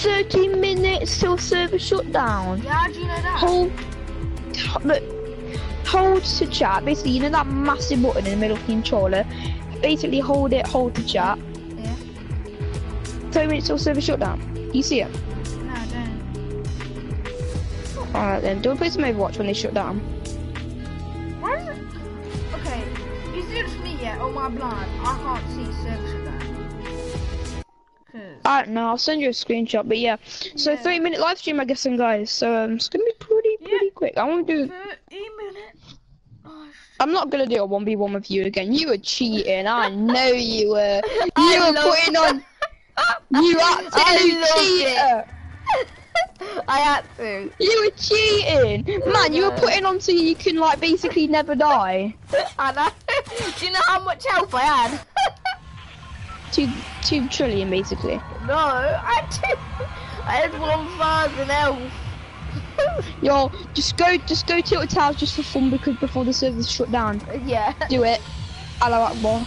30 minutes till server shutdown. Yeah, do you know that? Hold, look, hold to chat. Basically, you know that massive button in the middle of the controller. Basically, hold it, hold to chat. Yeah. 30 minutes till server shutdown. You see it? No, I don't. Alright then, don't play some Overwatch when they shut down. Why is it? Okay, is it just me yet? Oh my blind, I can't see service of that. Cause I don't know, I'll send you a screenshot, but yeah. So Yeah. 30 minute live stream, I guess, then guys. So um, it's gonna be pretty, Yeah. pretty quick. I won't do. 30 minutes. Oh, I'm not gonna do a 1v1 with you again. You were cheating. I know you were. You I were putting on. You absolute cheater. I had to. You were cheating, man. You were putting on so you can like basically never die. I know. Do you know how much health I had? Two, two trillion basically. No, I did. I had 1,000 health. Yo, just go, just go tilt towers just for fun because before the server's shut down. yeah. Do it. I Allah Akbar.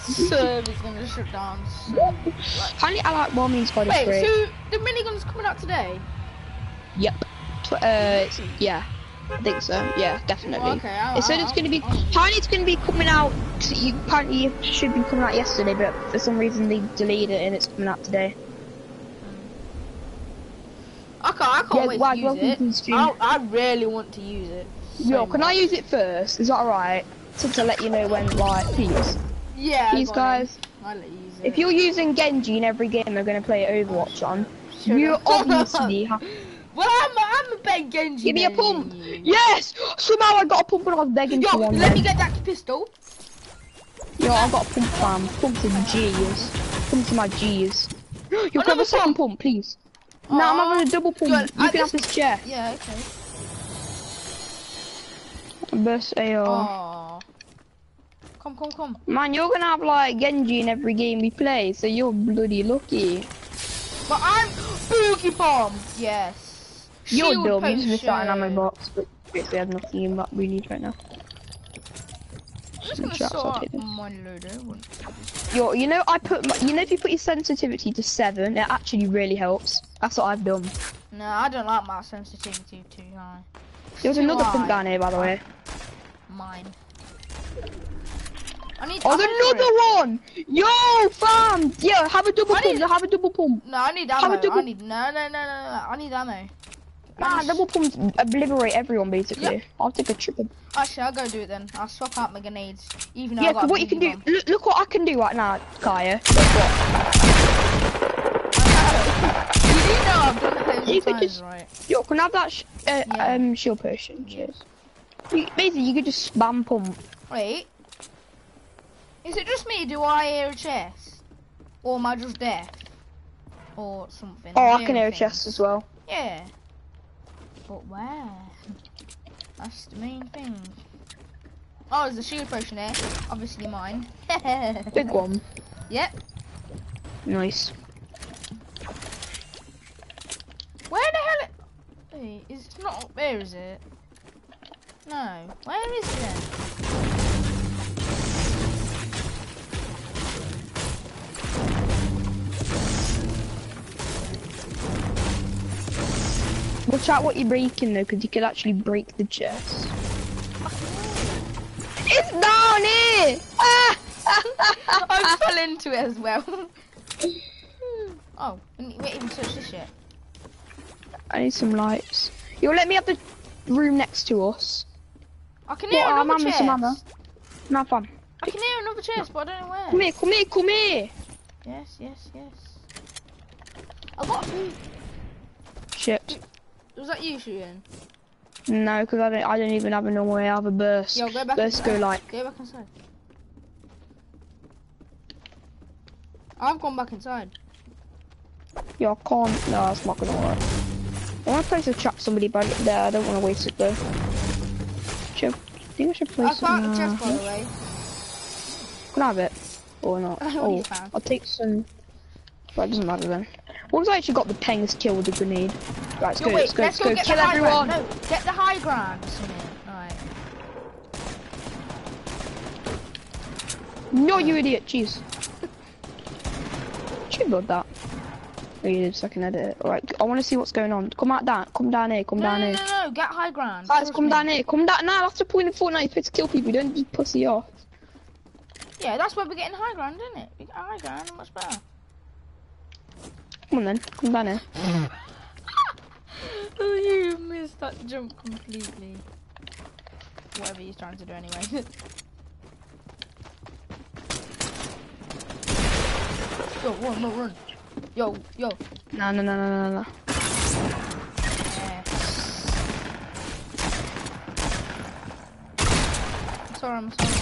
Server's gonna shut down. soon. Apparently Allah Akbar means God is Wait, great. so the minigun's coming out today? Yep. Tw- uh, yeah. I think so. Yeah, definitely. Okay, I'll- It said it's gonna be. Apparently, it's gonna be coming out. You apparently it should be coming out yesterday, but for some reason they delayed it and it's coming out today. I can't, I can't Yeah, wait to use welcome it. to. I, I really want to use it. so Yo, can I use it first? Is that alright? To, to let you know when, like, please, Yeah. please, go on then. guys. I'll let you use it. If you're using Genji in every game they're gonna play Overwatch on, Shut you up. obviously have. Well, I'm, I'm a big Genji. Give me a pump. Yes! Somehow I got a pump and I was begging Yo, for one. let then. me get that pistol. Yo, I got a pump fam. Pump to G's. Pump to my G's. You can have Another a second pump, please. No, I'm having a double pull. You I can have this chair. Yeah, okay. Burst AR. Eh, oh. Come, come, come. Man, you're gonna have like Genji in every game we play, so you're bloody lucky. But I'm Boogie Bomb. Yes. You're Shield dumb. You just an ammo box, but basically I have nothing in that we need right now. I'm just gonna Shots, I'll take out my loader. Yo, you know I put my, you know if you put your sensitivity to seven, it actually really helps. That's what I've done. No, I don't like my sensitivity too high. There's Too another pump down here, by the way. Mine. I need. Oh, I there's need- another one! Yo, fam! Yeah, have a double I pump. need- Have a double pump. No, I need Have a ammo. I need no, no, no, no, no. I need ammo. Nah, double pumps obliterate everyone basically. Yep. I'll take a triple. Actually, I'll go do it then. I'll swap out my grenades. Even though Yeah, I got 'cause a what you can do, look, look what I can do right now, Kaya. Look what? You do know I've done it loads You could times, just- right? Yo, can I have that sh uh, Yeah. um shield potion? Cheers. You, basically, you could just spam pump. Wait. Is it just me? Do I hear a chest? Or am I just deaf? Or something? Oh, I'm I can hear a chest as well. Yeah. But where? That's the main thing. Oh, there's a shield potion there. Obviously mine. Big one. Yep. Nice. Where the hell? It... Wait, is it's not up there, is it? No. Where is it Watch out what you're breaking though, because you could actually break the chest. It's down here! I fell into it as well. oh, we didn't even touch this yet. I need some lights. You'll let me have the room next to us. I can hear What, another chest. No, fun. I can hear another chest, but I don't know where. Come here, come here, come here! Yes, yes, yes. I got food. Shit. Was that you shooting? No, because I don't, I don't even have a normal way. I have a burst. Yo, go back Let's go like. Go back inside. I've gone back inside. Yo, I can't. No, that's not gonna work. I want to place a trap somebody, but there, I don't want to waste it though. Should, I think I should I place it. found a chest, by the way. Can I have it? Or not? oh, I'll take some. Right, doesn't matter then. What if I actually got the peng's kill with the grenade? Right, let's Yo, go, wait, let's go, let's let's go go, get kill the high everyone! ground. No, get the high ground. Alright. No, you idiot, jeez. Should build that. Wait a second edit. Alright, I want to see what's going on. Come out down. Come down here. Come No, down no, here. no, no, get high ground. Guys, Trust come me. down here. Come down. Now that's the point of Fortnite. You're supposed to kill people. Don't just pussy off. Yeah, that's why we're getting high ground, isn't it? We get high ground, much better. Come on then. Come down here. oh, you missed that jump completely. Whatever he's trying to do anyway. yo, run, run, run. Yo, yo. No, no, no, no, no, no. I'm sorry, I'm sorry.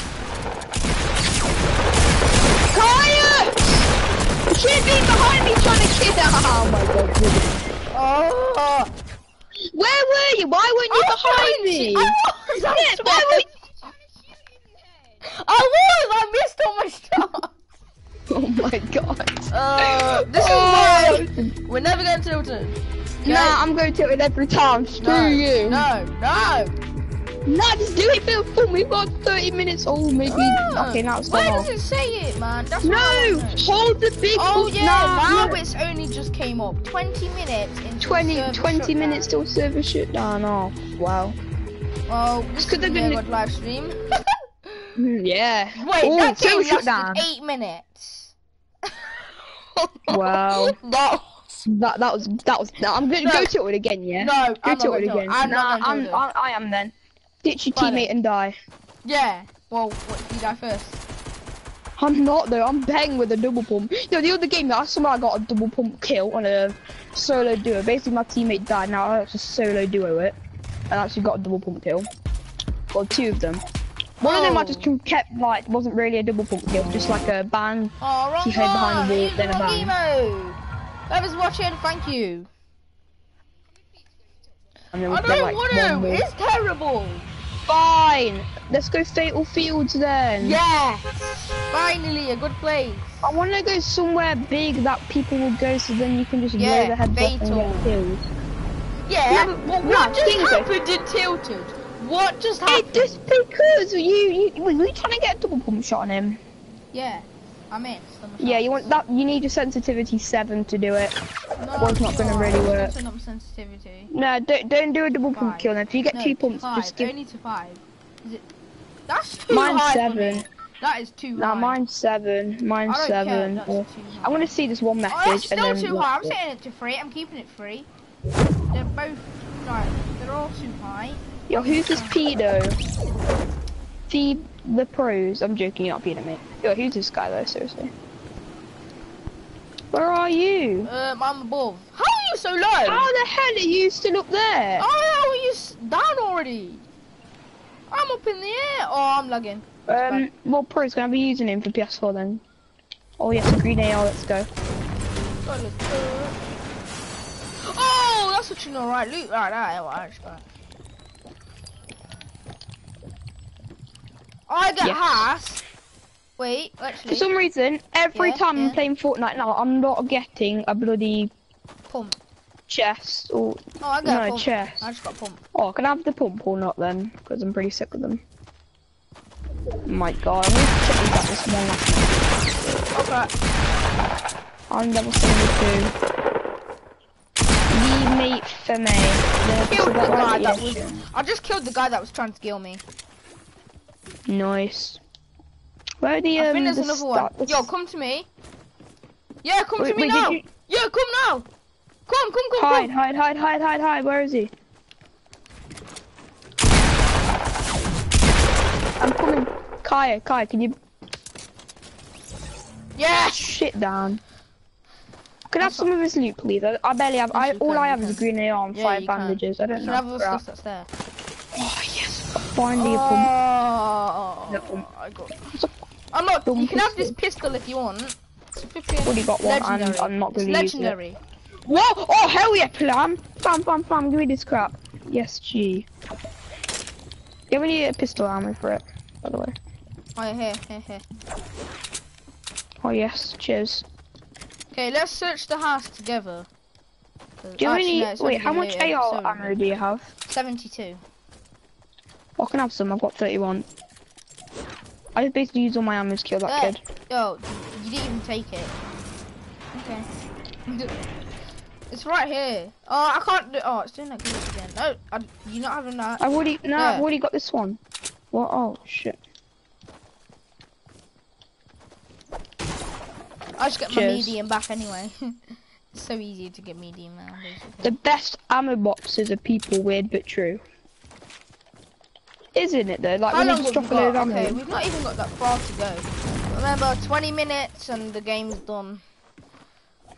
Quiet! Kid being behind me trying to kill Oh my god. Oh! Where were you? Why weren't you behind me? I was! I Yeah, why were you? I was! I missed all my shots! Oh my god. Uh, this is Oh. why we're never getting tilted. Nah, I'm going to it every time. Screw no, you. No, no. Nah, just do it for full. We've got 30 minutes. Oh, maybe. Ah, Okay, now it's Where gone does off. it say it, man? That's No! what I wanna know. Hold the big Oh button. yeah, Nah, now no. it's only just came up. 20 minutes into 20, server 20 shutdown. minutes till server shutdown. Oh, wow. Oh, this Could could have have been been- a good live stream. Mm, yeah. Wait, oh, that game lasted shutdown. eight minutes. Wow. no, That that was that was. No, I'm gonna No. go to it again. Yeah. no, Go I'm to not it going to. again. I'm nah, not going I'm, to. I, I am then. Ditch your teammate and die. Yeah. Well, what, you die first. I'm not though. I'm bang with a double pump. Yo, the other game, I I got a double pump kill on a solo duo. Basically, my teammate died. Now I just solo duo it, and actually got a double pump kill. Well, two of them. One of them I Oh. just kept like wasn't really a double pump kill, just like a ban. Oh, wrong He hid behind the wall, then a ban. Emo. Whoever's watching, thank you. I don't want to. It's terrible. Fine. Let's go Fatal Fields then. Yes. Finally, a good place. I want to go somewhere big that people will go, so then you can just Yeah, blow the heads off and get killed. Yeah. Yeah, but- well, no, what just things are- happened in Tilted? What just happened? It just because you, you, were you trying to get a double pump shot on him? Yeah. I missed. on Yeah, you want that. You need a sensitivity seven to do it. No, it's not gonna really work. turn up sensitivity. No, don't don't do a double pump kill. And if you get No, two pumps, five. just give. Only to five. Is it? That's too Mine's high seven. That is too Nah, high. mine's seven. Mine's seven. Or- That's too high. I want to see this one Oh, message that's and still then. too high. I'm setting it to free. I'm keeping it free. They're both right. They're all too high. Yo, who's this pedo? Feed the pros. I'm joking, you're not feeding me. Yo, who's this guy though? Seriously. Where are you? Um, I'm above. How are you so low? How the hell are you still up there? Oh, How are you s- down already? I'm up in the air. Oh, I'm lagging. Um, well, pros gonna be using him for PS4 then. Oh yes, a green AR. Let's go. Oh, that's such an alright loot right there. Well, actually, I get Yes. Haas. Wait, For some reason, every Yeah, time yeah. I'm playing Fortnite now, I'm not getting a bloody pump. chest or Oh, I got no pump. chest. I just got pump. Oh, can I have the pump or not then? Because I'm pretty sick of them. Oh my god, I'm gonna check these out this one Okay. I'm level 72. The mate for me. Yeah, Killed so the guy one- that was. I just killed the guy that was trying to kill me. Nice. Where are the I um think there's the another one. Yo, come to me. Yeah, come Wait, to me wait, now. you- Yeah, come now. Come, come, come, Hide, come. hide, hide, hide, hide, hide. Where is he? I'm coming. Kaya, Kaya, can you Yeah. shit down? Can I have some of his loot, please? I, I barely have. I all can, I have is a can. green AR and Yeah, five you can. bandages. I don't can know. have all the stuff that's there. Yes, finally pump. I got. It's I'm not. Dumb You can have this pistol. pistol if you want. It's 50 Already got one, and legendary. I'm not gonna use it. legendary. What? Oh hell yeah, Plam! Plam, Plam, Plam, give me this crap. Yes, G. Yeah, we need a pistol ammo for it, by the way. Oh, here, here, here. Oh yes, cheers. Okay, let's search the house together. Do you have any? Wait, how much AR ammo do you have? 72. I can have some. I've got 31. I just basically used all my ammo to kill that Yeah. kid. Yo, you didn't even take it. Okay. It's right here. Oh, I can't do. Oh, it's doing that glitch again. No, I, you're not having that. I've already no, Yeah. I've already got this one. What? Oh shit. I just get my medium back anyway. it's so easy to get medium now, basically. The best ammo boxes are people weird but true. Isn't it though? Like How when long you have just we drop a load got? Okay, we've not even got that far to go. Remember, 20 minutes and the game's done.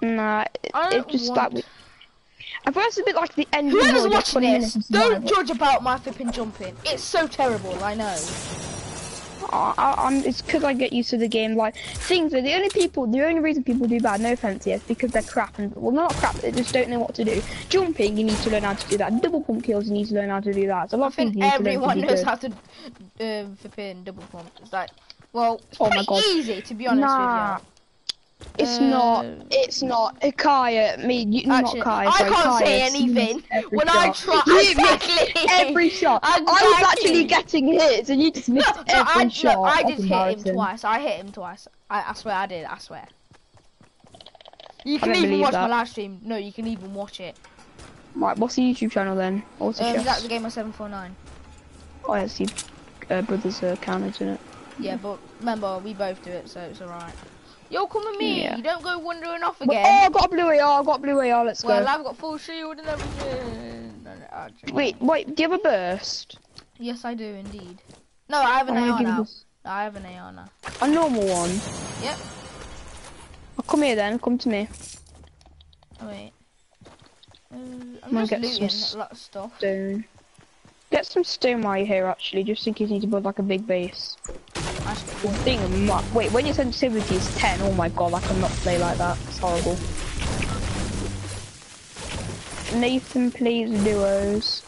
Nah, it, I it just want- like. I thought it's a bit like the end of the Whoever's watching this, don't judge about my flipping jumping. It's so terrible, I know. I, I, I'm, it's because I get used to the game. Like things are the only people, the only reason people do bad, no offense, yes, because they're crap and well, not crap. They just don't know what to do. Jumping, you need to learn how to do that. Double pump kills, you need to learn how to do that. So a lot I of things think you to everyone knows how to um, flipping double pump. It's like, well, it's Oh my God. easy to be honest Nah, with you. It's Uh, not. It's not. Kaya, me, you, Actually, not Kaya. I sorry, can't Kaya, say anything when I try. You Exactly. every shot. I was actually getting hits, and you just missed No, every I, shot. look, I did hit him twice. I hit him twice. I, I swear I did. I swear. You can even watch my live stream. No, you can even watch it. Right, what's the YouTube channel then? What's Um, that's the game of seven four nine. Oh, yeah, see, uh, brothers uh, account, isn't it? Yeah, but remember we both do it, so it's alright. Yo, come with me. Yeah. You don't go wandering off Well, again. oh, I got a blue AR, I got a blue AR, let's well, go. Well, I've got full shield and everything. No, no, Wait, wait, do you have a burst? Yes, I do indeed. No, I have an I'm AR now. this- I have an AR now. A normal one. Yep. Oh, come here then, come to me. Oh, wait. Uh, I'm gonna just get looting some a lot of stuff. Stone. Get some stone while you're here, actually, just in case you need to build like a big base. I should get The one. thing, wait, when your sensitivity is 10, oh my god, I cannot play like that. It's horrible. Nathan plays duos.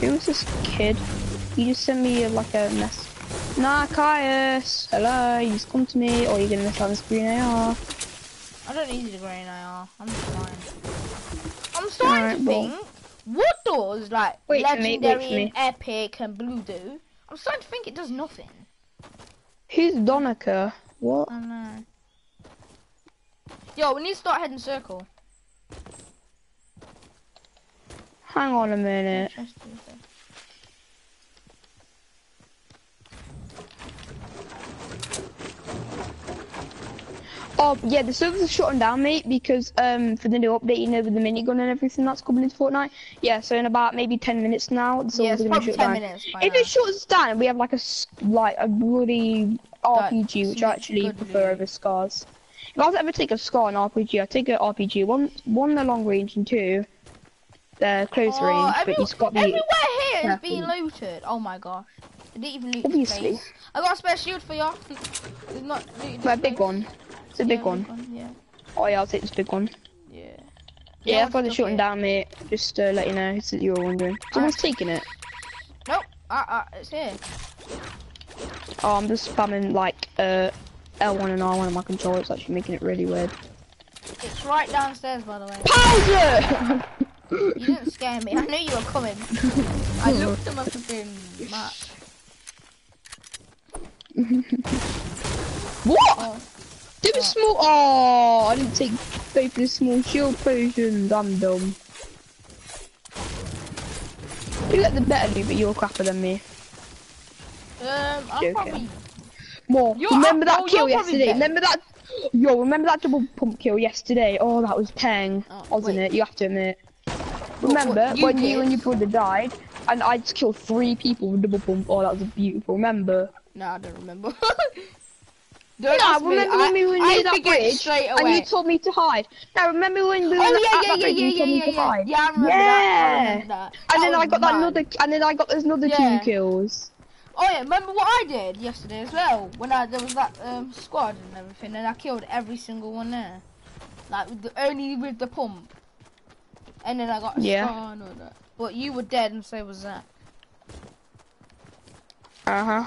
Who's this kid? You just sent me uh, like a mess. Nah, Caius! Hello, you just come to me, or you're gonna miss out this green AR. I don't need the green AR. I'm fine. I'm starting Alright, to well- think, what does like Wait for me, wait legendary me. epic and blue do? I'm starting to think it does nothing. Who's Donica? What? I know. Yo, we need to start heading circle. Hang on a minute. Oh, yeah, the servers are shutting down, mate, because um for the new update, you know, with the minigun and everything that's coming into Fortnite. Yeah, so in about maybe 10 minutes now, the servers it's are going to shut 10 down. minutes If now. it shuts down we have like a s- like a bloody RPG, which I actually prefer loot. over scars. If I was to ever take a scar and RPG, I'd take an RPG. One, one the long range and two the close Oh, range, every- but you've got the Everywhere here is careful. being looted. Oh my gosh. I didn't even loot Obviously. I got a spare shield for you. It's not a big one. It's a Yeah, big one. Yeah. Oh yeah, I'll take this big one. Yeah. Yeah, that's why what's they're up shutting here? down, mate. Just to let you know, so you were wondering. Someone's taking it. Nope. Uh, uh, it's here. Oh, I'm just spamming like uh, L1 and R1 on my controller. It's actually making it really weird. It's right downstairs, by the way. Pause You didn't scare me. I knew you were coming. I looked at my flipping map. what? Oh, Do a small. Oh, I didn't take both of the small shield potions. I'm dumb. You get the better loot, but you're crapper than me. um, I'm probably. More. You're remember that oh, kill yesterday? Remember that? Yo, remember that double pump kill yesterday? Oh, that was peng, Oh, wasn't wait. it? You have to admit. what Remember you when you and your brother died, and I just killed three people with double pump? Oh, that was beautiful. Remember? No, I don't remember. No, don't me. remember I, when we were I near that bridge and you told me to hide? Now remember when we were Oh at yeah, that yeah, yeah, bridge yeah, and you yeah, told me to yeah. hide? Yeah, I remember that. I remember that. And then I was got that mad. another, and then I got those another Yeah. two kills. Oh yeah, remember what I did yesterday as well? When I there was that um, squad and everything, and I killed every single one there, like with the, only with the pump. And then I got a Yeah. scar and all that. But you were dead, and so was that. Uh huh.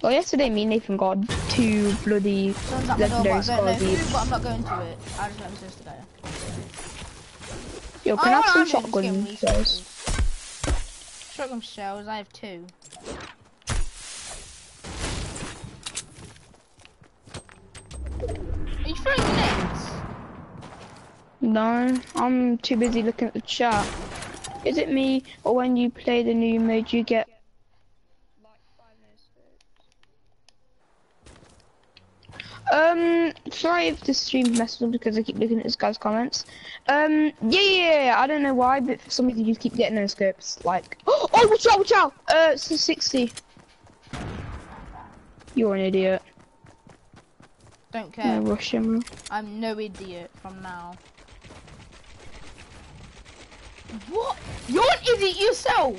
Well, yesterday me and Nathan got two bloody Someone's at my door, legendary but I don't know scars each. who, but I'm not going to it. I just let my sister go. Yo, Oh, can I have some I'm just shotgun shells? Shotgun shells, I have two. Are you throwing nets? No, I'm too busy looking at the chat. Is it me, or when you play the new mode, you get Um, sorry if the stream's messed up because I keep looking at this guy's comments. Um, yeah, yeah, yeah, I don't know why, but for some reason you keep getting those scopes. Like, oh, watch out, watch out! Uh, it's a 60. You're an idiot. Don't care. No, rush him. I'm no idiot from now. What? You're an idiot yourself!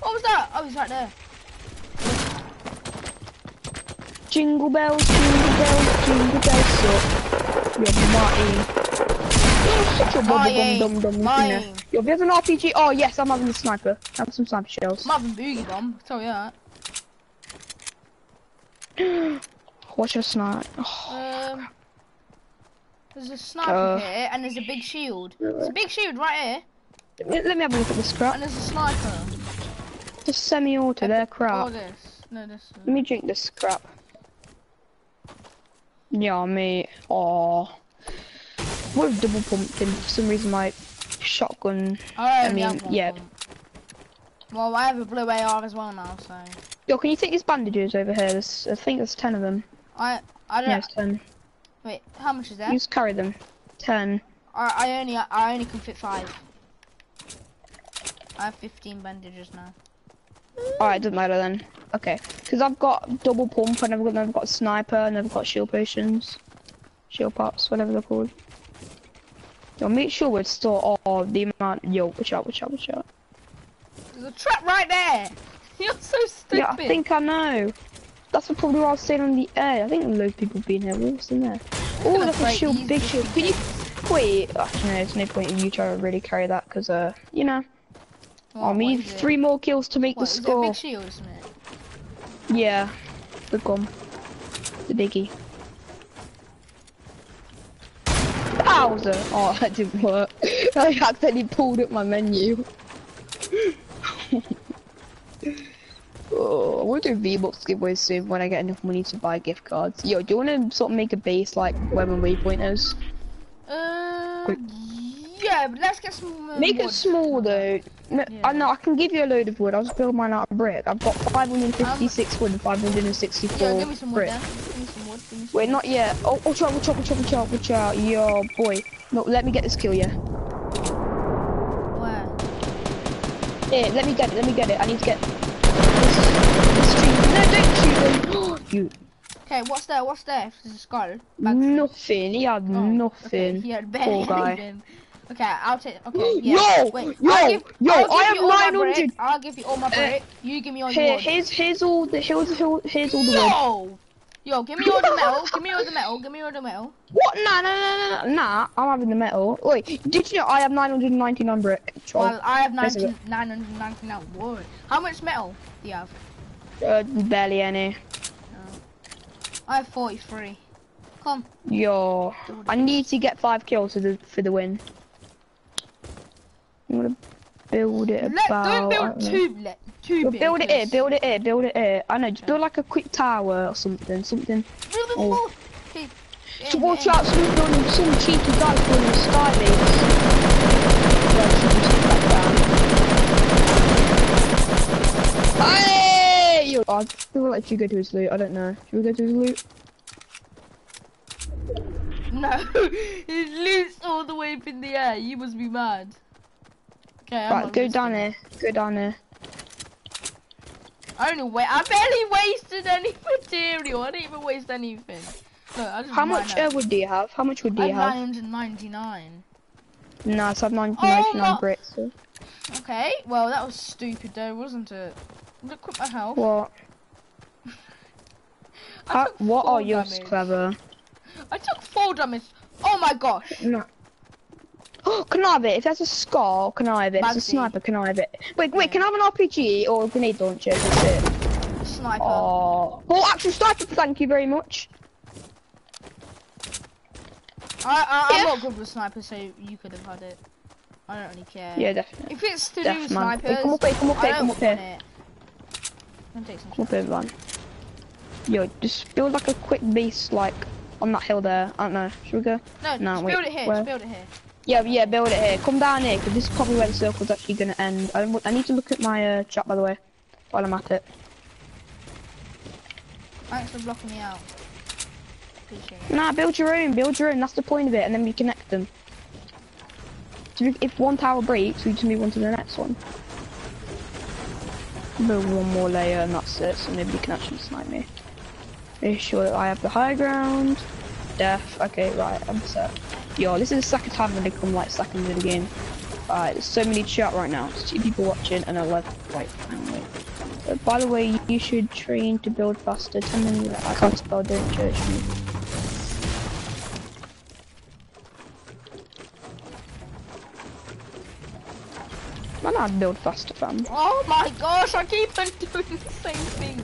What was that? Oh, he's right there. Jingle bells, jingle bells, jingle bells suck. You're Marty. You're such a bum Lying, dum dum dum. lying. Yo, there's an RPG. Oh yes, I'm having a sniper. Have some sniper shells. I'm having boogie bomb. Tell you that. Watch your snipe. Oh, Um, there's a sniper Uh. here, and there's a big shield. There's a big shield right here, let let me have a look at this crap. and there's a sniper. Just semi-auto. They're Oh, crap. this. No, this. Let me drink this crap. Yeah, mate. Oh, we've double pumped him for some reason. My shotgun. Oh, I, only mean, yeah. pump. Well, I have a blue AR as well now, so Yo, can you take these bandages over here? There's, I think there's ten of them. I I don't. It's ten. Wait, how much is that? You just carry them. Ten. I, I only I only can fit five. I have 15 bandages now. Alright, doesn't matter then. Okay, because I've got double pump and I've got, I've got sniper and I've got shield potions, shield pots, whatever they're called. Yo, make sure we store all the amount. Yo, watch out, watch out, watch out. There's a trap right there. You're so stupid. Yeah, I think I know. That's probably why I was staying on the air. I think loads of people been here. What's in there? Oh, that's a shield, big shield. Can you wait? Actually, no, there's no point in you trying to really carry that because, uh, you know, I need is it? three more kills to make What, the score. big shield, isn't? Yeah, the gum, the biggie. Bowser! Oh, that didn't work. I accidentally pulled up my menu. oh, I want to do V-Bucks giveaways soon when I get enough money to buy gift cards. Yo, do you want to sort of make a base like where my waypoint is? Uh, Quick. Yeah, but let's get some. Uh, Make wood. it small though. No, I Yeah. know I can give you a load of wood. I'll just build mine out of brick. I've got 556 wood and 564 Yeah, give me some wood brick. then. Give me some wood. Give me some Wait, wood. not yet. Oh, watch out, watch out, watch out, watch out, watch out. Yo, boy. No, let me get this kill, yeah. Where? Here, let me get it, let me get it. I need to get this, this tree. No, don't shoot him. you, Okay, what's there? What's there? There's a skull. Back- nothing. He had Oh, nothing. Okay, he had barely Poor guy. Okay, I'll take. Okay, yeah. Yo, Wait, yo, I'll give, yo, I'll give I have you my 900. brick, I'll give you all my brick. you give me all your Here, here's, here's all the, here's, here's, here's all the wood. Yo! Yo, give me all the metal. Give me all the metal. Give me all the metal. What? Nah, nah, nah, nah, nah. I'm having the metal. Wait, did you know I have 999 brick? Well, I have 19, 999 wood. How much metal do you have? Uh, barely any. I have 43. Come. Yo, I need to get five kills for the for the win. I'm gonna build it Let, about. don't build too, let, too Yo, big. build it here, build it here, build it here. I know, just build like a quick tower or something, something. Oh. Okay. So watch out, some building, some cheeky guys building sky base. Yeah, should we take that down? Hey! Yo, I feel like should go to his loot. I don't know. Should we go to his loot? No, it loots all the way up in the air. You must be mad. Okay, I'm right, go down it. there. Go down there. I only wait. I barely wasted any material. I didn't even waste anything. Just How much uh, wood do you have? How much wood do you have have? 999. No, it's Oh, 999 my- bricks. So. Okay, well that was stupid though, wasn't it? Look at my health. What? How, what are you damage. clever? I took four damage. Oh my gosh. No. Oh, can I have it? If that's a scar, can I have it? If it's a sniper, can I have it? Wait, wait, Yeah. can I have an RPG or a grenade launcher? That's it. Sniper. Oh, oh, actual sniper, thank you very much. I, I, I'm Yeah. not good with snipers, so you could have had it. I don't really care. Yeah, definitely. If it's to do with man. snipers, Hey, come up here, come up here, come up here. it. I'm gonna Come up here, man. Yo, just build like a quick base, like, on that hill there. I don't know. Should we go? No, No, wait, build it here. where? Just build it here. Yeah, yeah, build it here. Come down here, because this is probably where the circle's actually going to end. I, I need to look at my uh, chat, by the way, while I'm at it. Thanks for blocking me out. Appreciate it. Nah, build your own, build your own, that's the point of it, and then we connect them. So if, if one tower breaks, we just move on to the next one. Build one more layer, and that's it, so nobody can actually snipe me. Make sure that I have the high ground. Death, okay, right, I'm set. Yo, this is the second time when they come like second in the game. Alright, there's so many chat right now. Two people watching and 11. Wait, hang on, wait. Uh, by the way, you should train to build faster. 10 minutes, I can't spell, don't judge me. Man, I'd build faster, fam. Oh my gosh, I keep on doing the same thing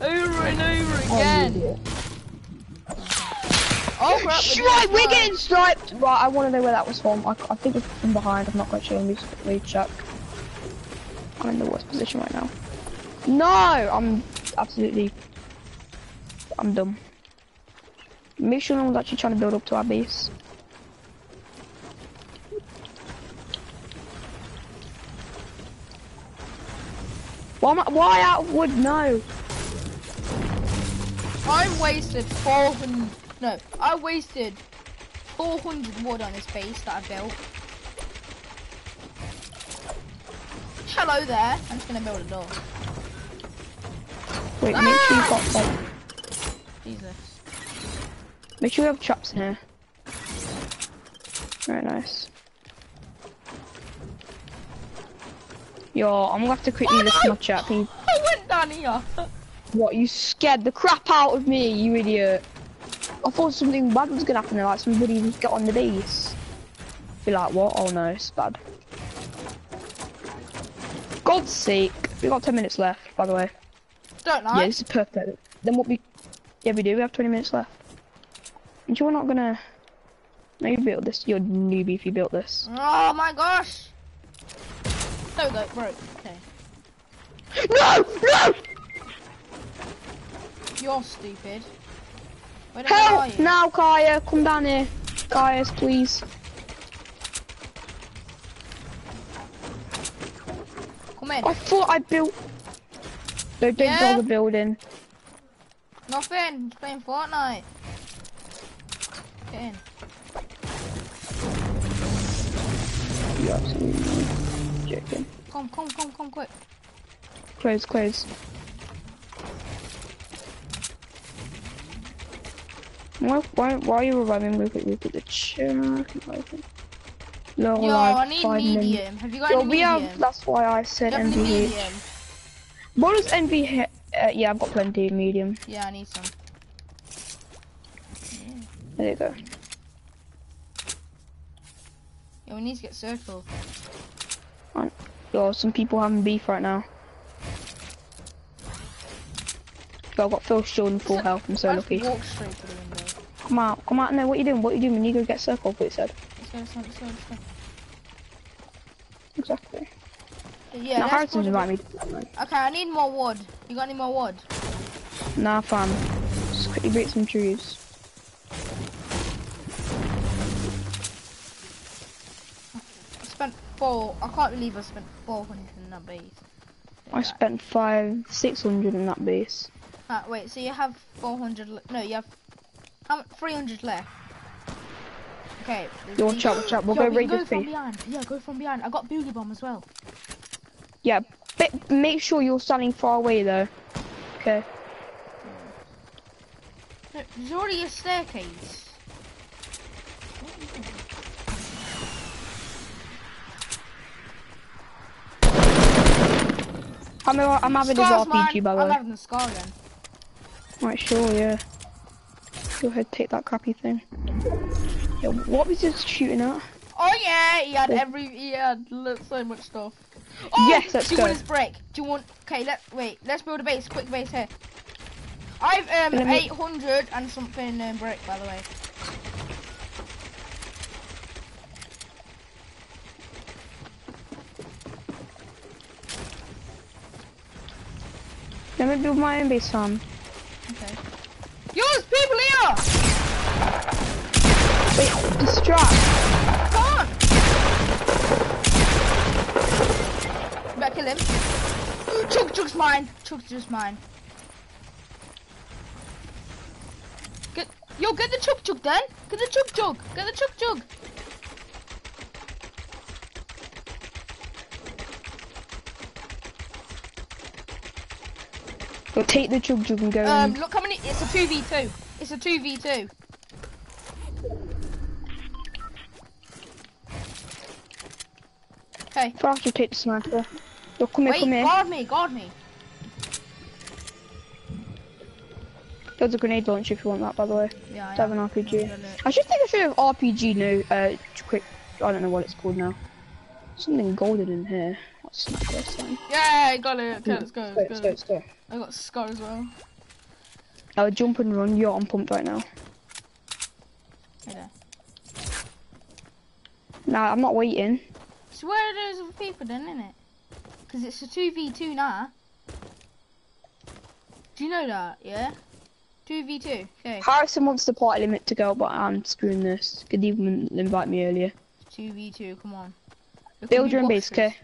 over and over Oh, again. idiot. Oh crap, we're Right, we're getting striped! Right, I want to know where that was from. I, I think it's from behind, I'm not quite sure. Let me just quickly check. I'm in the worst position right now. No! I'm absolutely... I'm dumb. Make sure no one's actually trying to build up to our base. Why, am I, why out of wood? No! I wasted 400. No, I wasted 400 wood on this base that I built. Hello there. I'm just gonna build a door. Wait, make sure you've got like... Jesus. Make sure you have traps in here. Very nice. Yo, I'm gonna have to quickly Oh, list no! my chat. You- I went down here. What, you scared the crap out of me, you idiot. I thought something bad was gonna happen, like somebody get on the base. Be like, what? Oh no, it's bad. God's sake. We got 10 minutes left, by the way. Don't know. Yeah, this is perfect. Then what we... Yeah, we do. We have 20 minutes left. And you're not gonna... No, you built this. You're a newbie if you built this. Oh my gosh. There we go, broke. Okay. No! No! You're stupid. Where the are Help! you? Now, Kaya, come down here. Kaya, please. Come in. I thought I built... No, don't Yeah? build the building. Nothing. Just playing Fortnite. Get in. You absolutely joking. Come, come, come, come, quick. Close, close. Why, why, why are you reviving? Look at the chat. No, Yo, I need medium. Have you got Yo, any we medium? have. That's why I said MVH. What is MVH? Uh, yeah, I've got plenty of medium. Yeah, I need some. There you go. Yeah, we need to get circle. Yo, some people having beef right now. Yo, I've got Phil Shield and full health. I'm so I lucky. Come out, come out. No, what you doing? What you doing? We need to go get circle. What you said. Let's go, let's go, let's go, let's go. Exactly. Yeah, now Harrison's put me. Okay, I need more wood. You got any more wood? Nah, fam. Just quickly break some trees. I spent four. I can't believe I spent 400 in that base. I spent five, six hundred in that base. Ah, wait, so you have 400. No, you have how much? 300 left. Okay. Yo, watch out, watch out. We'll Yo, go we raid go from behind. Yeah, go from behind. I got boogie bomb as well. Yeah, but make sure you're standing far away though. Okay. There's already a staircase. I'm, I'm having this Scars, RPG man. by the I'm way. having the scar gun. Right, sure, yeah. Go ahead, take that crappy thing. What was this shooting at? Oh yeah, he had every. He had so much stuff. Oh, Yes, let's do you go. want his brick? Do you want? Okay, let wait. Let's build a base. Quick base here. I've um Let me- 800 and something um, brick by the way. Let me build my own base, fam. Okay. Yo, there's people Stop! Wait, just drop. Come on! Did I kill him? Mm, Chook, Chook's mine. Chook's just mine. Get, yo, get the Chook Chook then. Get the Chook Chook. Get the Chook Chook. Go take the Chook Chook and go. Um, in. look how many, it's a 2v2. It's a two v two. Okay. If I have to take the sniper. Yo, come here, come here. guard me, guard me. There's a grenade launcher if you want that, by the way. Yeah, I have an RPG. I should think I should have RPG now. Uh, quick. I don't know what it's called now. Something golden in here. What's sniper time? Yeah, got it. Okay, let's go. Let's go. let's go, I got Scar as well. Uh, jump and run. Yo, I'm pumped right now. Hey. Nah, I'm not waiting. So where are those other people then, isn't it? Because it's a 2v2 now. Do you know that, yeah? 2v2, okay. Harrison wants the party limit to go, but I'm screwing this. Could even invite me earlier. 2v2, come on. Build your own base, okay?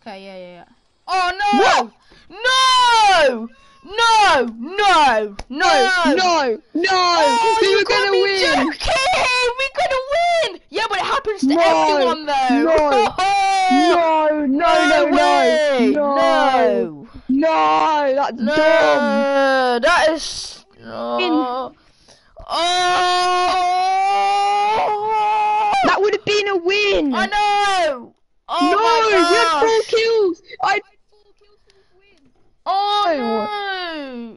Okay, yeah, yeah, yeah. Oh no! No! No! No! No! No! No! Oh, we were gonna win! joking! We gonna win! Yeah, but it happens to No, everyone though. no, No! No! No! No! way! No! No! No! That's No! dumb! That is. No. Oh. oh! That would have been a win! I know. Oh no! We had four kills! I Oh No.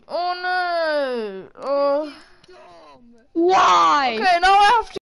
Oh no! Oh. Why? Okay, now I have to.